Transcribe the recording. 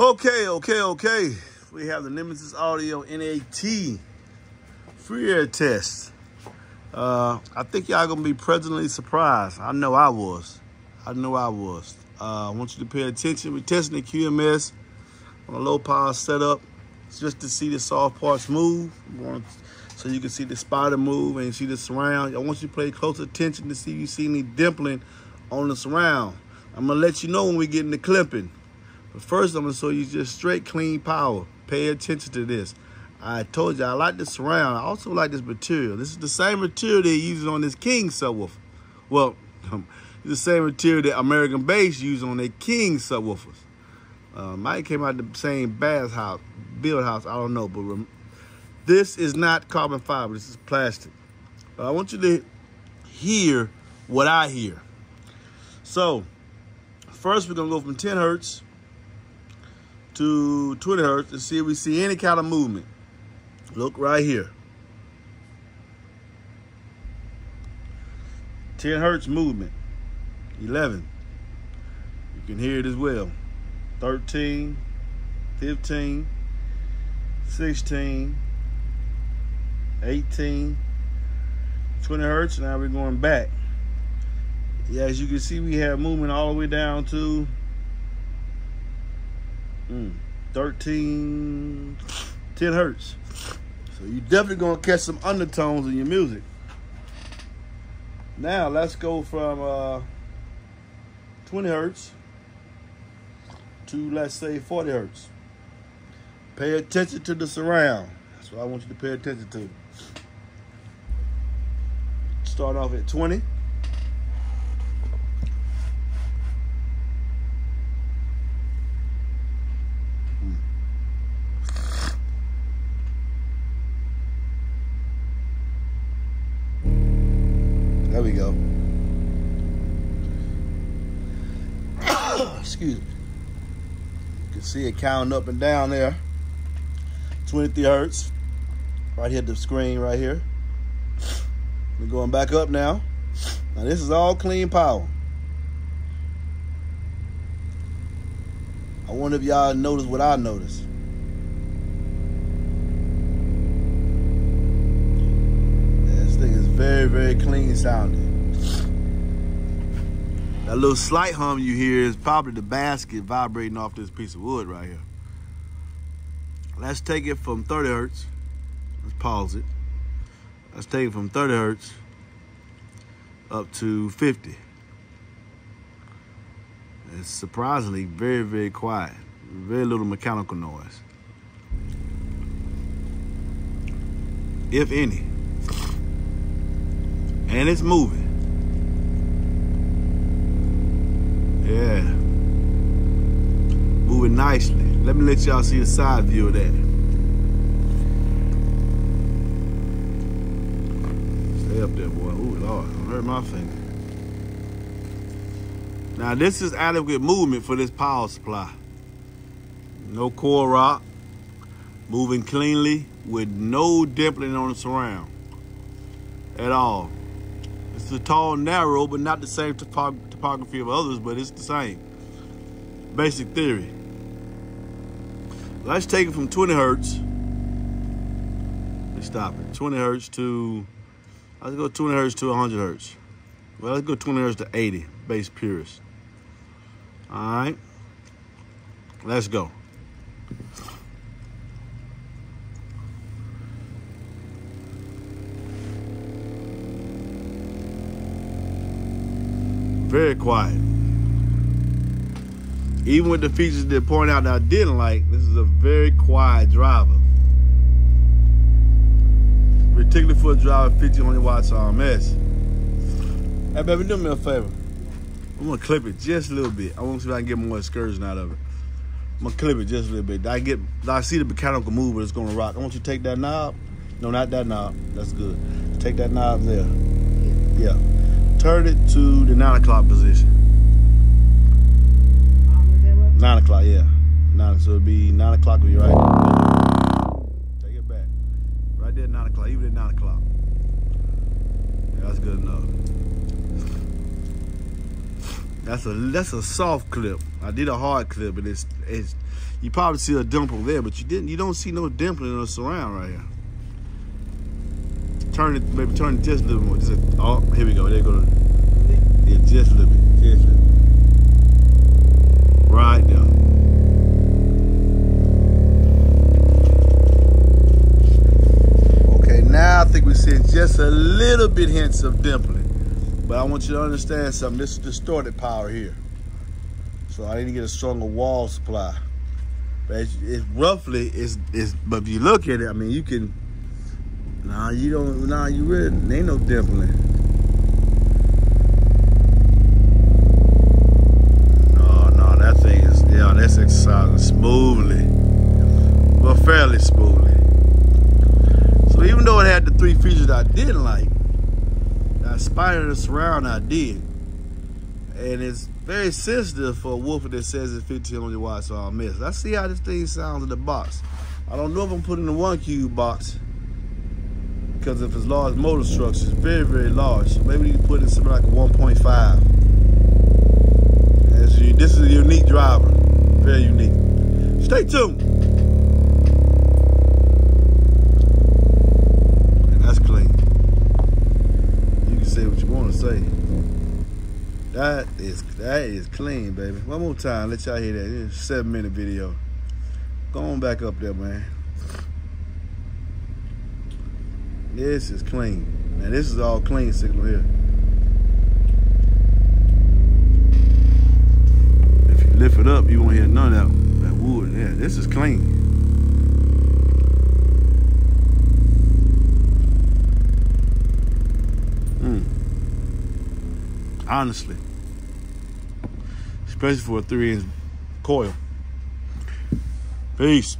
Okay, okay, okay. We have the Nemesis Audio NAT free air test. Uh, I think y'all gonna be pleasantly surprised. I know I was. I know I was. Uh, I want you to pay attention. We're testing the QMS on a low power setup just to see the soft parts move. So you can see the spider move and see the surround. I want you to pay close attention to see if you see any dimpling on the surround. I'm gonna let you know when we get into clipping. But first, I'm gonna show you just straight clean power. Pay attention to this. I told you I like this surround. I also like this material. This is the same material they use on this King subwoofer. Well, the same material that American Bass use on their King subwoofers. Uh, Mike came out the same bass house, build house. I don't know, but this is not carbon fiber. This is plastic. But I want you to hear what I hear. So, first we're gonna go from 10 hertz to 20 hertz and see if we see any kind of movement. Look right here. 10 hertz movement. 11. You can hear it as well. 13, 15, 16, 18, 20 hertz. Now we're going back. Yeah, as you can see, we have movement all the way down to mm, 13, 10 hertz. So you definitely gonna catch some undertones in your music. Now let's go from uh, 20 hertz to let's say 40 hertz. Pay attention to the surround. That's what I want you to pay attention to. Start off at 20. There we go. Excuse me. You can see it counting up and down there. 23 hertz. Right here the screen right here. We're going back up now. Now this is all clean power. I wonder if y'all notice what I noticed. Very, very clean sounding. That little slight hum you hear is probably the basket vibrating off this piece of wood right here. Let's take it from 30 hertz. Let's pause it. Let's take it from 30 hertz up to 50. It's surprisingly very, very quiet. Very little mechanical noise. If any and it's moving. Yeah. Moving nicely. Let me let y'all see a side view of that. Stay up there, boy. Ooh, Lord, I hurt my finger. Now, this is adequate movement for this power supply. No cone rock. Moving cleanly with no dimpling on the surround at all. It's a tall, narrow, but not the same topog topography of others, but it's the same. Basic theory. Let's take it from 20 hertz. Let's stop it. 20 hertz to, let's go 20 hertz to 100 hertz. Well, let's go 20 hertz to 80, bass purist. All right, let's go. Very quiet. Even with the features that point out that I didn't like, this is a very quiet driver. Particularly for a driver 1500 watts RMS. Hey baby, do me a favor. I'm gonna clip it just a little bit. I want to see if I can get more excursion out of it. I'm gonna clip it just a little bit. I get, I see the mechanical mover it's gonna rock. I want you to take that knob. No, not that knob. That's good. Take that knob there. Yeah turn it to the nine o'clock position. Nine o'clock, yeah. Nine, so it'll be nine o'clock be right there. Take it back. Right there at nine o'clock, even at nine o'clock. Yeah, that's good enough. That's a that's a soft clip. I did a hard clip, but it's it's you probably see a dimple there, but you didn't you don't see no dimple in the surround right here. Turn it, maybe turn it just a little more. Just a, oh, here we go. There go. Yeah, just a little bit. Just a little bit. Right there. Okay, now I think we see just a little bit hints of dimpling. But I want you to understand something. This is distorted power here. So I need to get a stronger wall supply. But it's, it's roughly, it's, it's, but if you look at it, I mean, you can, nah, you don't, nah, you really, ain't no dimpling. No, no, that thing is, yeah, that's exercising smoothly, but fairly smoothly. So even though it had the three features I didn't like, that spider the surround I did. And it's very sensitive for a woofer that says it's 1500 watts, so I'll miss. Let's see how this thing sounds in the box. I don't know if I'm putting the one cube box because if it's large motor structure, it's very, very large. Maybe you can put in something like a 1.5. This is a unique driver, very unique. Stay tuned. And that's clean. You can say what you want to say. That is that is clean, baby. One more time, let y'all hear that. It's a seven minute video. Go on back up there, man. This is clean. Man, this is all clean signal here. If you lift it up, you won't hear none of that, that wood. Yeah, this is clean. Mm. Honestly. Especially for a three inch coil. Peace.